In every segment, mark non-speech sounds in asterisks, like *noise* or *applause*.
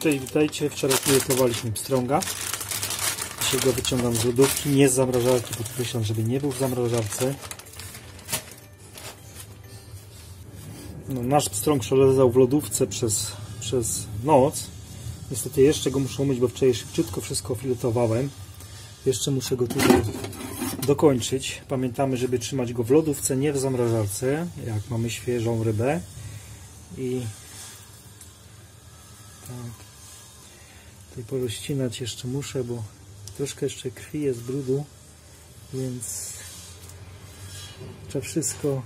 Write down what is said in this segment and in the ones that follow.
Cześć, witajcie. Wczoraj pilotowaliśmy pstrąga. Dzisiaj go wyciągam z lodówki, nie z zamrażarki. Podkreślam, żeby nie był w zamrażarce. No, nasz pstrąg przelezał w lodówce przez, przez noc. Niestety jeszcze go muszę umyć, bo wczoraj szybciutko wszystko filetowałem. Jeszcze muszę go tutaj dokończyć. Pamiętamy, żeby trzymać go w lodówce, nie w zamrażarce, jak mamy świeżą rybę. I tak. Tutaj porozcinać jeszcze muszę, bo troszkę jeszcze krwi jest brudu, więc trzeba wszystko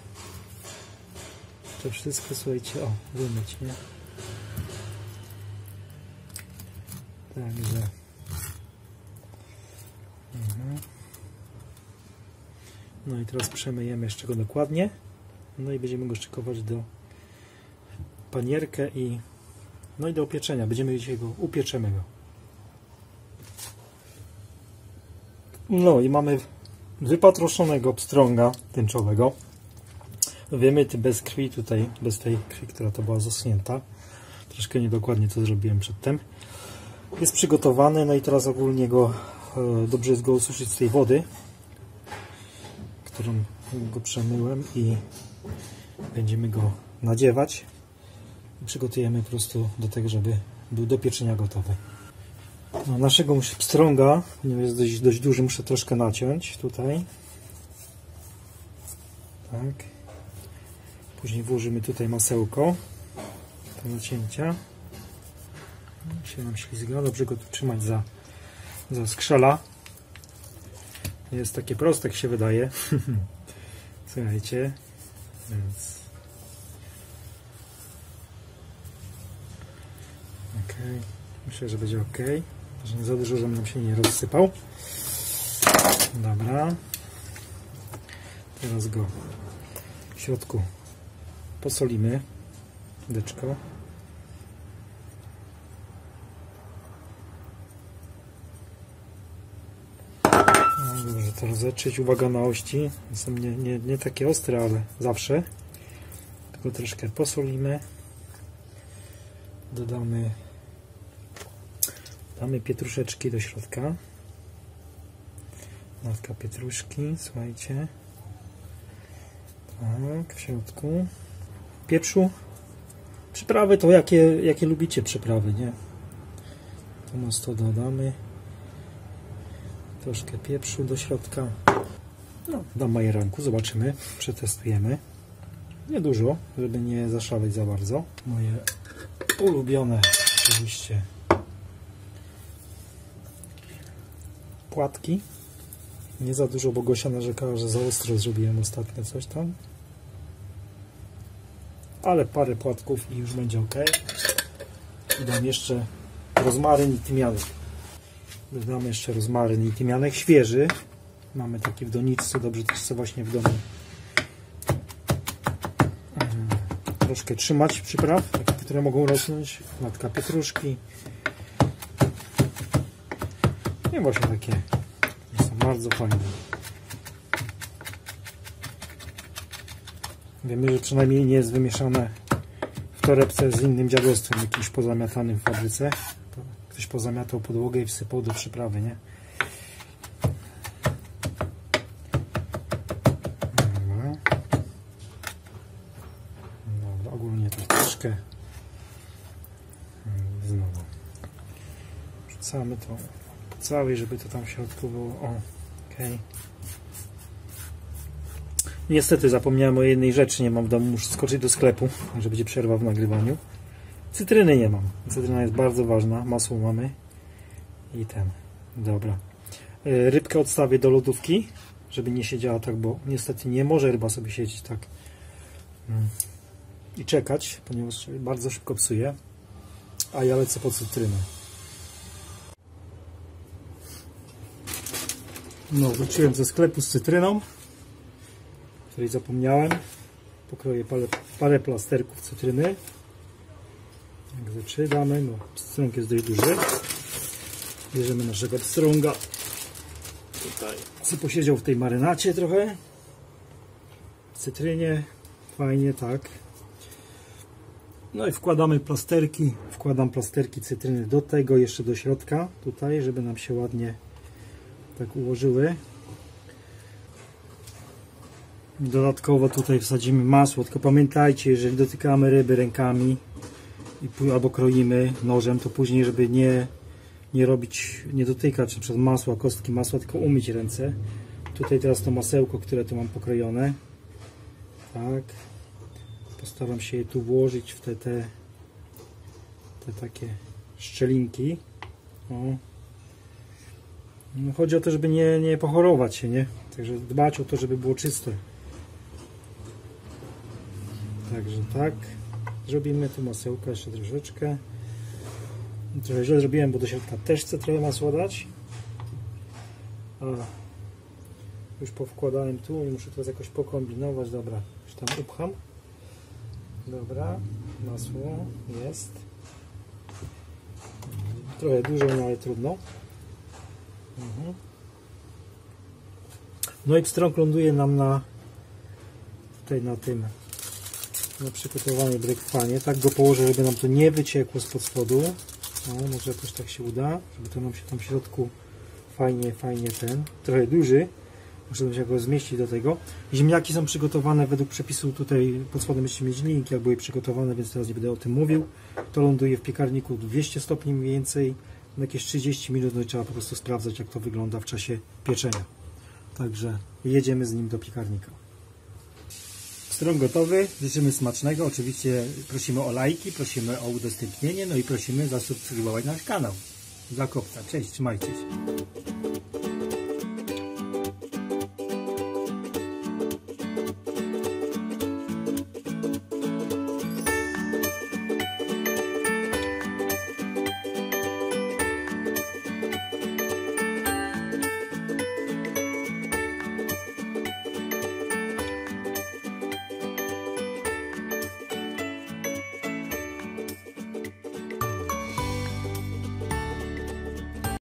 trzeba wszystko, słuchajcie, o, wymyć, nie? Także mhm. no i teraz przemyjemy jeszcze go dokładnie no i będziemy go szykować do panierkę i no i do upieczenia. Będziemy dzisiaj go, upieczemy go. No i mamy wypatroszonego pstrąga tęczowego. Wymyty bez krwi tutaj, bez tej krwi, która to była zasunięta. Troszkę niedokładnie to zrobiłem przedtem. Jest przygotowany, no i teraz ogólnie go e, dobrze jest go ususzyć z tej wody, którą go przemyłem i będziemy go nadziewać przygotujemy po prostu do tego, żeby był do pieczenia gotowy. No, naszego pstrąga, jest dość, dość duży, muszę troszkę naciąć tutaj. Tak. Później włożymy tutaj masełko do nacięcia. No, się nam ślizga. Dobrze go tu trzymać za, za skrzela. Jest takie proste, jak się wydaje. *laughs* Słuchajcie. Więc Ok, myślę, że będzie ok. Że nie za dużo, żebym nam się nie rozsypał. Dobra. Teraz go w środku posolimy deczko. No dobrze, to rozetrzeć. Uwaga na ości. Są nie, nie, nie takie ostre, ale zawsze. Tylko troszkę posolimy. Dodamy Damy pietruszeczki do środka. Natka pietruszki, słuchajcie. Tak, w środku. Pieprzu. Przyprawy to jakie, jakie lubicie przyprawy, nie? To to dodamy. Troszkę pieprzu do środka. No, dam majeranku, zobaczymy, przetestujemy. Niedużo, żeby nie zaszaleć za bardzo. Moje ulubione oczywiście płatki. Nie za dużo, bo Gosia narzekała, że za ostro zrobiłem ostatnio coś tam. Ale parę płatków i już będzie ok. I dam jeszcze rozmaryn i tymianek. Dodamy jeszcze rozmaryn i tymianek świeży. Mamy taki w doniczce, dobrze też sobie właśnie w domu mhm. troszkę trzymać przypraw, które mogą rosnąć. Natka pietruszki, i właśnie takie są bardzo fajne. Wiemy, że przynajmniej nie jest wymieszane w torebce z innym dziadostwem jakimś pozamiatanym w fabryce. To ktoś pozamiatał podłogę i wsypał do przyprawy, nie? Troszkę znowu wrzucamy to całej, żeby to tam w środku było. O, ok. Niestety zapomniałem o jednej rzeczy, nie mam w domu, muszę skoczyć do sklepu, że będzie przerwa w nagrywaniu. Cytryny nie mam. Cytryna jest bardzo ważna, masło mamy. I ten. Dobra. E, rybkę odstawię do lodówki, żeby nie siedziała tak, bo niestety nie może ryba sobie siedzieć tak mm. i czekać, ponieważ bardzo szybko psuje. A ja lecę po cytrynę. No, wróciłem ze sklepu z cytryną, której zapomniałem. Pokroję parę, parę plasterków cytryny. Jak zaczynamy, no, pstrąg jest dość duży. Bierzemy naszego pstrąga. Tutaj co posiedział w tej marynacie trochę. W cytrynie. Fajnie, tak. No i wkładamy plasterki, wkładam plasterki cytryny do tego, jeszcze do środka, tutaj, żeby nam się ładnie tak ułożyły. Dodatkowo tutaj wsadzimy masło, tylko pamiętajcie, jeżeli dotykamy ryby rękami albo kroimy nożem, to później, żeby nie, nie robić, nie dotykać przez masła, kostki masła, tylko umyć ręce. Tutaj teraz to masełko, które tu mam pokrojone. Tak. Postaram się je tu włożyć w te, te, te takie szczelinki. O. No, chodzi o to, żeby nie, nie pochorować się, nie? Także dbać o to, żeby było czyste. Także tak. Zrobimy tu masełka jeszcze troszeczkę. Trochę źle zrobiłem, bo do środka też chcę trochę masła dać. A już powkładałem tu i muszę teraz jakoś pokombinować. Dobra, już tam upcham. Dobra, masło jest. Trochę dużo, no ale trudno. Mhm. No i pstrąg ląduje nam na tutaj na tym na przygotowanie breakfanie. Tak go położę, żeby nam to nie wyciekło spod spodu. No, może jakoś tak się uda, żeby to nam się tam w środku fajnie, fajnie ten, trochę duży. Muszę się go zmieścić do tego. Ziemniaki są przygotowane według przepisu tutaj pod spodem będziecie mieć link, jak były przygotowane, więc teraz nie będę o tym mówił. To ląduje w piekarniku 200 stopni mniej więcej. Na jakieś 30 minut no i trzeba po prostu sprawdzać jak to wygląda w czasie pieczenia. Także jedziemy z nim do piekarnika. Stron gotowy, życzymy smacznego. Oczywiście prosimy o lajki, prosimy o udostępnienie, no i prosimy zasubskrybować nasz kanał. Dla kopca. Cześć, trzymajcie się.